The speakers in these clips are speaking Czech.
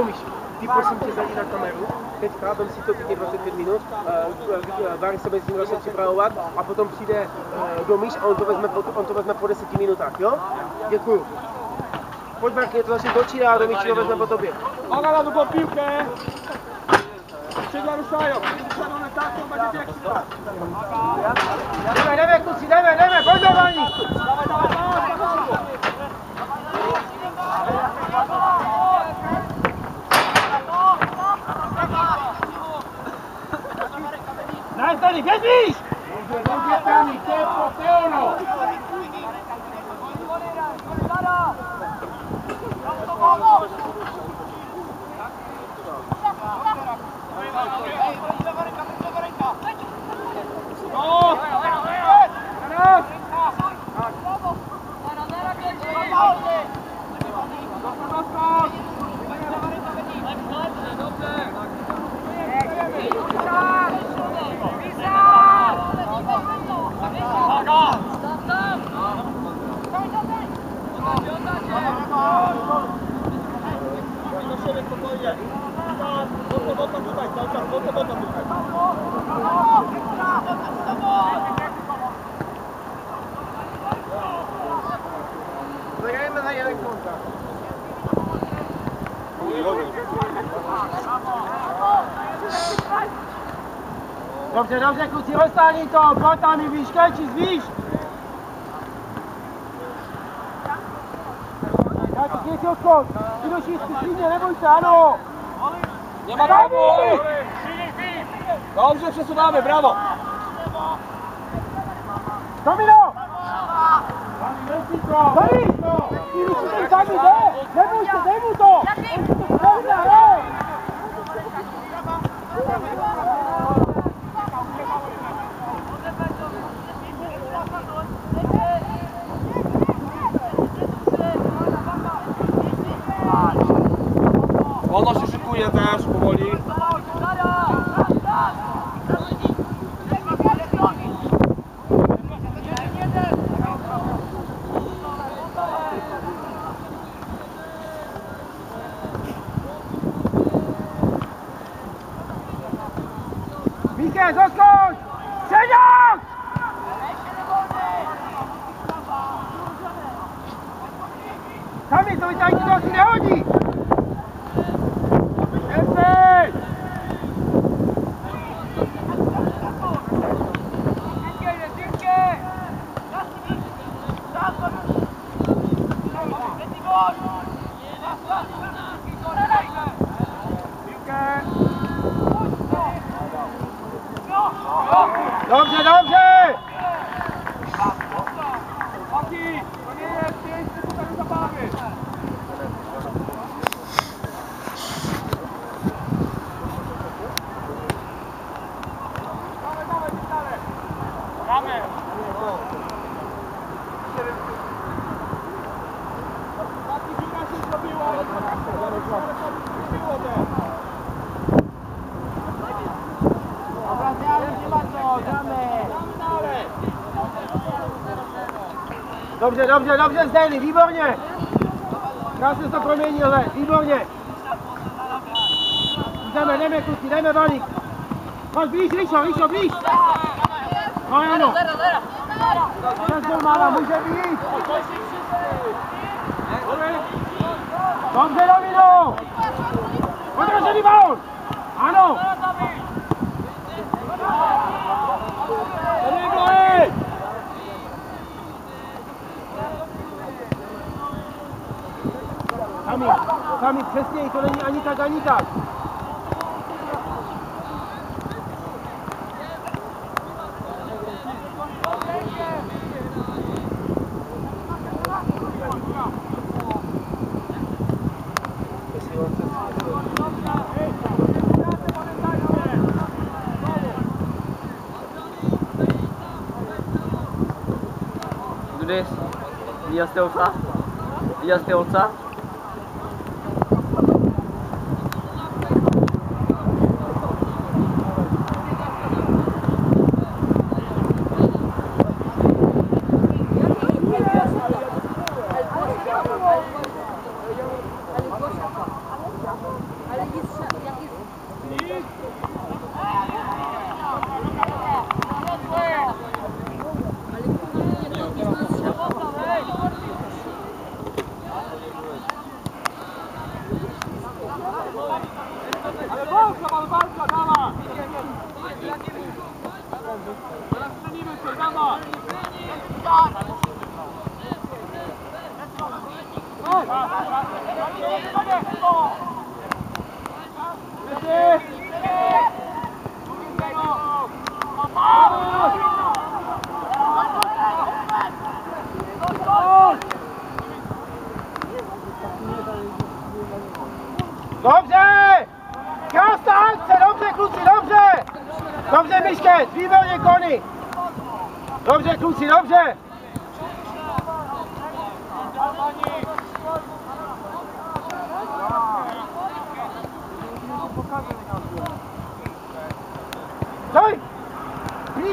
Tomiši, ty prosím tě zajdi na kameru, teďka vem si to těch 25 minut, uh, Vary se mezi začne připravovat a potom přijde uh, Domiš a on to, vezme po, on to vezme po 10 minutách, jo? Děkuju. Pojď Marky, to začne točit a Domiš to vezme po tobě. Ogala do taką, będzie piękna! Jdeme, jdeme kluci, jdeme, jdeme, pojď do vani! Dawaj, Veli, bez viš! Uzdržani, tempo, peono! Bravo! mocno tutaj, cały czas mocno, mocno tutaj. Zagrajmy na jeden kontakt. Dobrze, dobrze, kuci, rozstali to, botami wiszkę ci zwisz. Tak, jest odkąd. Ilość jest w linię, lewą stroną. Nie ma prawo! Dobrze przesuwamy, brawo! Domino! Daj! I ruszy to! Dobrze, για τα άσκου. Dobrze, dobrze, Zdejny, výborně! Krásně to proměnil, výborně! Jdeme, jdeme, kluci, jdeme, Vaník! Pojď blíž, Ríšo, Ríšo, blíž! No, ano! Byl mála, může být! Dobře, Davino! Podržený balon! Ano! Kamil, Kamil przez niej, to leni Anita Ganita. Andrés, ia stełca? Ia stełca?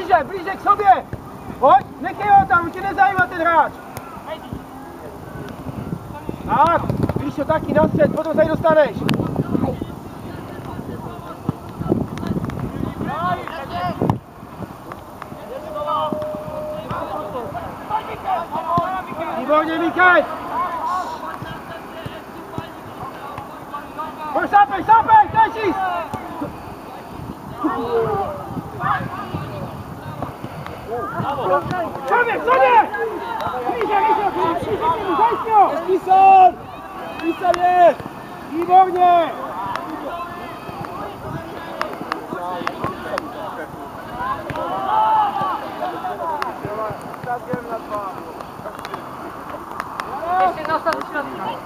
Blíže, blíže k sobě! Pojď, nechej ho tam, už tě nezajímá ten hráč! Tak, víš to taky na střed, potom se dostaneš. Výborně, Mikaj! Pojď, sápej, sápej, tečíš! Sobě, sobě! Blíže, blíže, blíže, blíže, zajď ho! Písal! Písal je! Výborně! Ještě dostat do środka.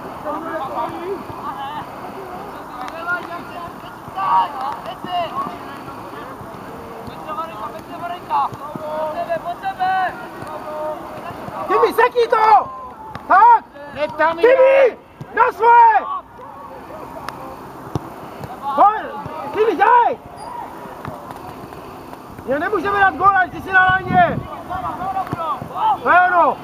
Tymi, sekni to! Tak! Tymi! Na svoje! Tymi, daj! Já nemůžeme dát gól, ať ty jsi na laně! To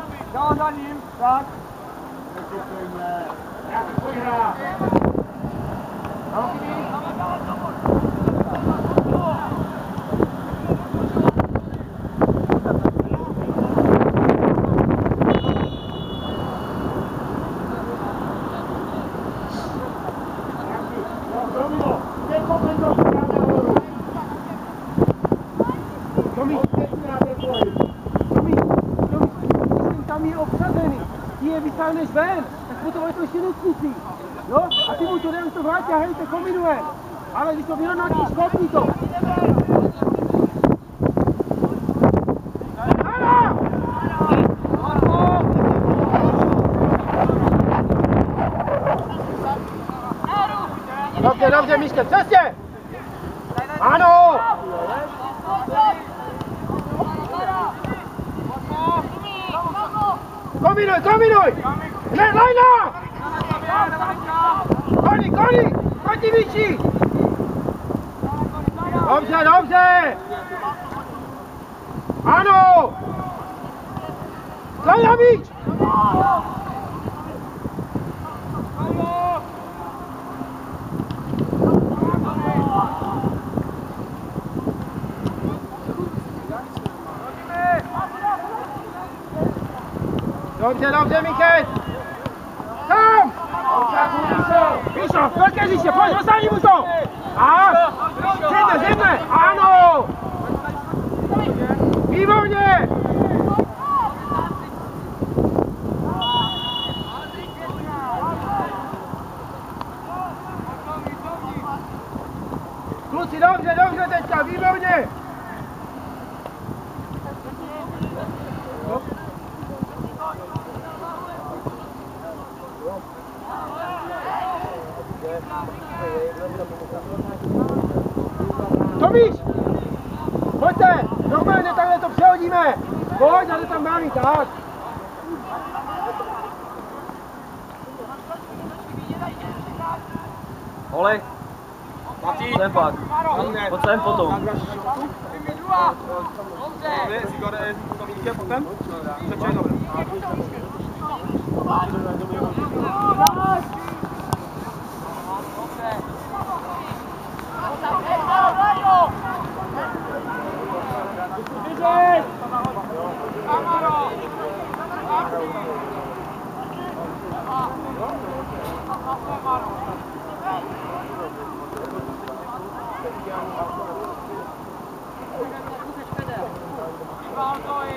Stop! Ja, za nim, tak. Jak spójna! No, Vytáhneš ven, tak potom je to ještě neskutý. Jo? A ty mu to jdeš to vrátí a hejte, kombinuje. Ale když to vyhodnotíš, kopni to. Dobře, dobře, Miške, přesně! Ano! Kombinuj, kombinuj! Ne, lajna! Koni, koni! Proti výši! Dobře, dobře! Ano! Lajna míč! Dobře, dobře, Michal! Tam! Píšo, velké říště, pojď, dosáhni mu to! A? Zjedne, zjedne, ano! Výborně! Kluci, dobře, dobře teďka, výborně! Tomíš! Pojďte! Normálně takhle to přehodíme! Pojď, ale tam máme tak! Olej. Martin. Sem pak. Pojď sem potom. Chce? Jenom. Jenom. Mikin, pak mi hodně. Mikin. ball going.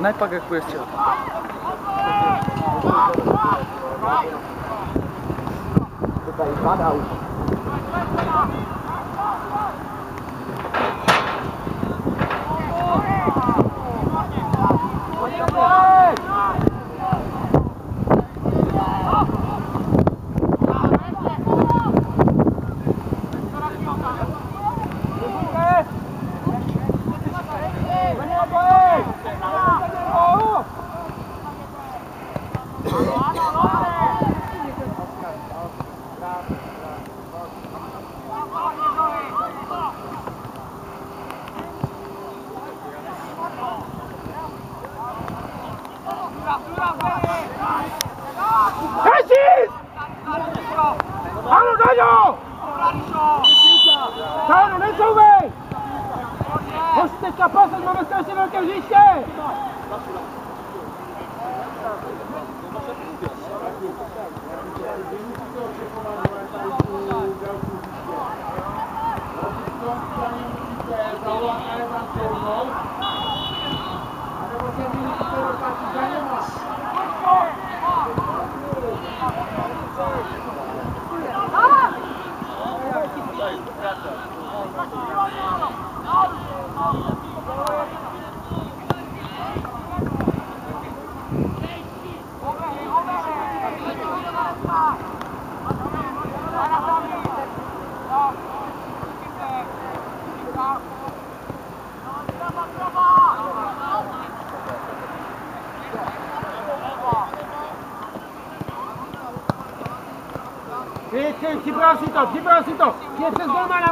Ne, pak jak půjdeš God out. That's s golmana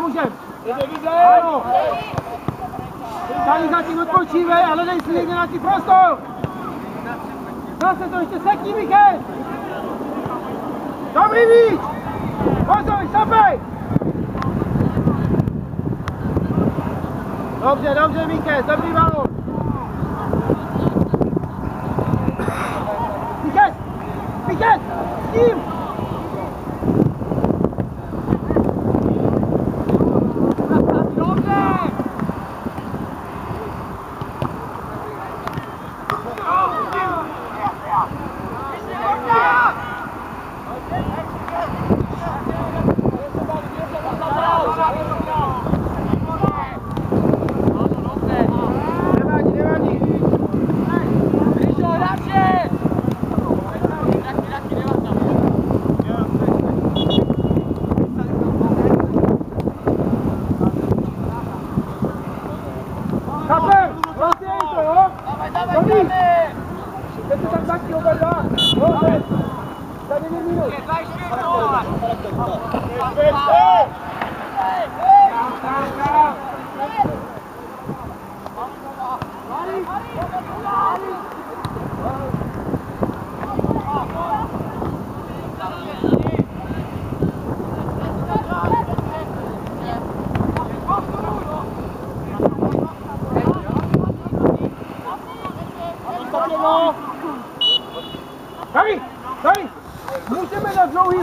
Tady zatím odpočívej a hledej někde na ty prostor. Zase to ještě sekni, Michal. Dobrý víc. Pozor, šapej. Dobře, dobře, Michal, dobrý balon. Michal, Michal, s ním.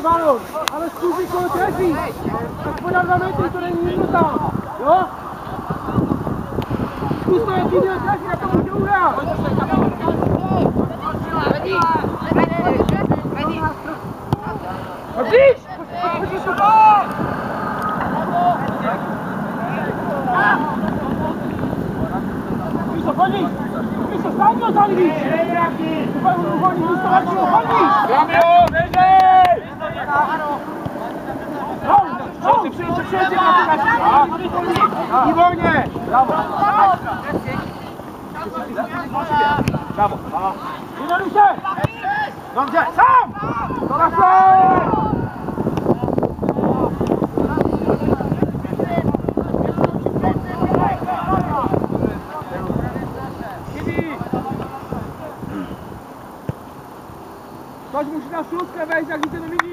walą, ale skurzy koło trafi. Tak podał na metry, które nie rzucał. No? Pusto jak nie trafi, na to vamos, vamos, vamos, vamos, vamos, vamos, vamos, vamos, vamos, vamos, vamos, vamos, vamos, vamos, vamos, I wolnie! Brawo! Brawo! Nie na się! Dobrze! Sam! Teraz Ktoś musi na szóstkę wejść, jak widzę Dominik!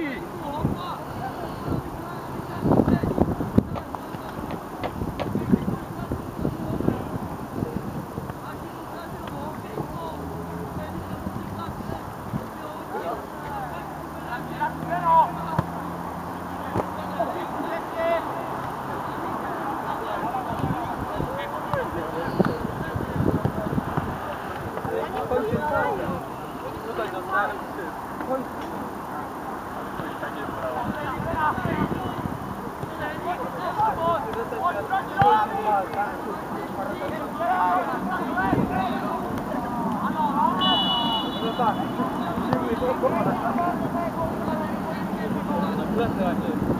Gracias.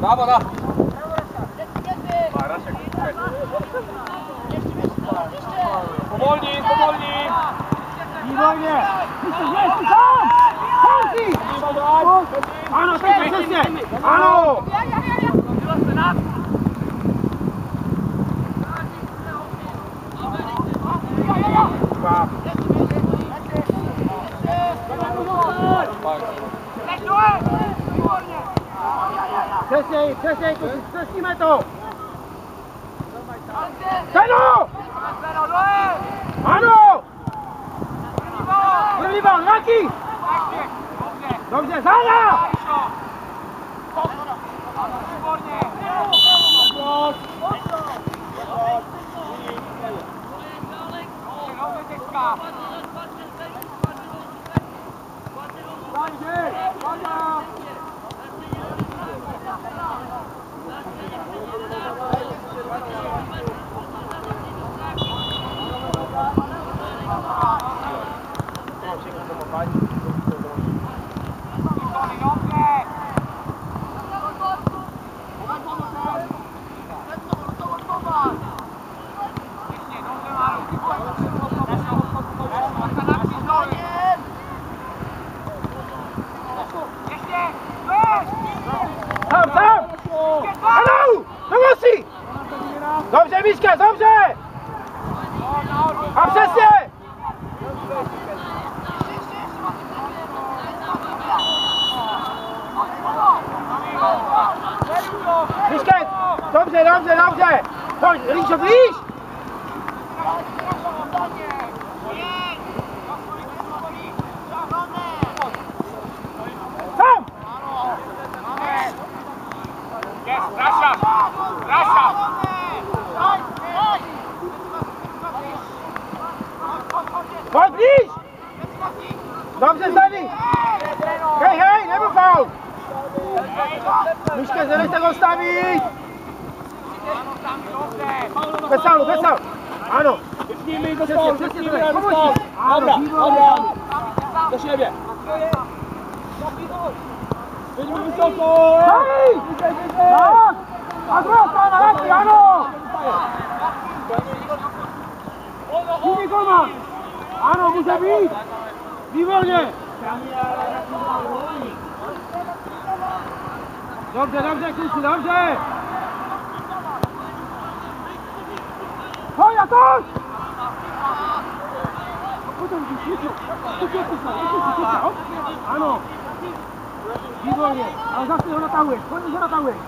Bravo da. Powolni, powolni. Nie wojnie. Jest tam. Chodzi. Ano, tak, tak, tak. Ano. Ja, ja, ja. Přesně, přesně, přesníme to! Stejno! Ano! První bal, Raki! Dobře, záda! piłka! Zajdzie! Uwaga! Thank you. Langs, langs. Richard Ries. Do siebie! Wyjdźmy wysoko! Hej! Wyżej, wyżej! Tak! Adrosa na lepiej, Ano! Jimmy Goma! Ano, muszę bić! Bij wolnie! Dobrze, dobrze, Krzysztof, dobrze! Chodź, Atoś! tão difícil. Por que tu faz? Isso é difícil, Ah, não. Digo, olha, mas já sei onde está o eixo. Onde já está o eixo?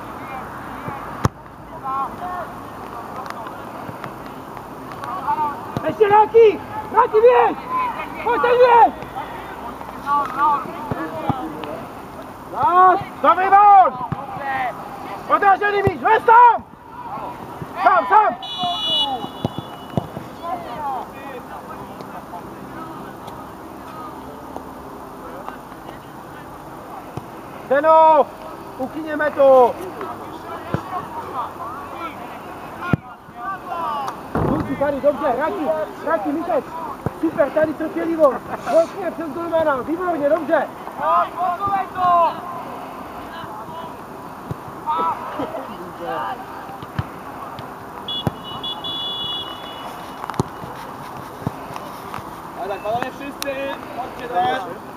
Vai tirar aqui! Vai que vem! Vai que vem! Last! Sam rebound! Protège l'ennemi! Reste Sam! Sam, Sam! Zeno, ukýněme to! Kluci, tady, dobře, Raki, Raki, Mikec, super, tady trpělivost, vlastně přes golmana, výborně, dobře. Ale tak, panowie wszyscy, chodźcie teraz.